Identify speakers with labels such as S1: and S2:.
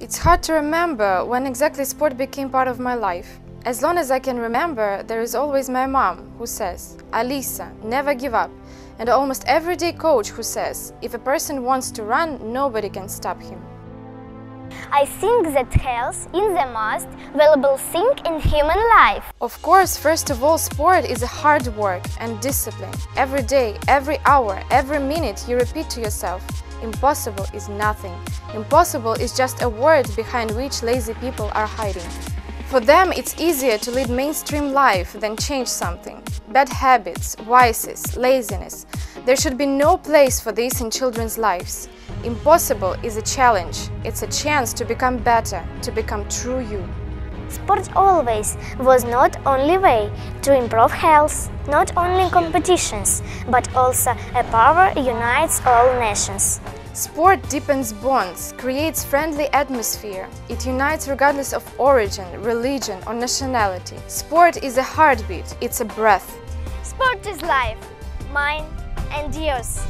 S1: It's hard to remember when exactly sport became part of my life. As long as I can remember, there is always my mom who says, Alisa, never give up, and almost everyday coach who says, if a person wants to run, nobody can stop him.
S2: I think that health is the most valuable thing in human life.
S1: Of course, first of all, sport is a hard work and discipline. Every day, every hour, every minute you repeat to yourself, impossible is nothing. Impossible is just a word behind which lazy people are hiding. For them, it's easier to lead mainstream life than change something. Bad habits, vices, laziness. There should be no place for this in children's lives. Impossible is a challenge. It's a chance to become better, to become true you.
S2: Sport always was not only way to improve health, not only competitions, but also a power unites all nations.
S1: Sport deepens bonds, creates friendly atmosphere. It unites regardless of origin, religion or nationality. Sport is a heartbeat, it's a breath.
S2: Sport is life, mine and yours.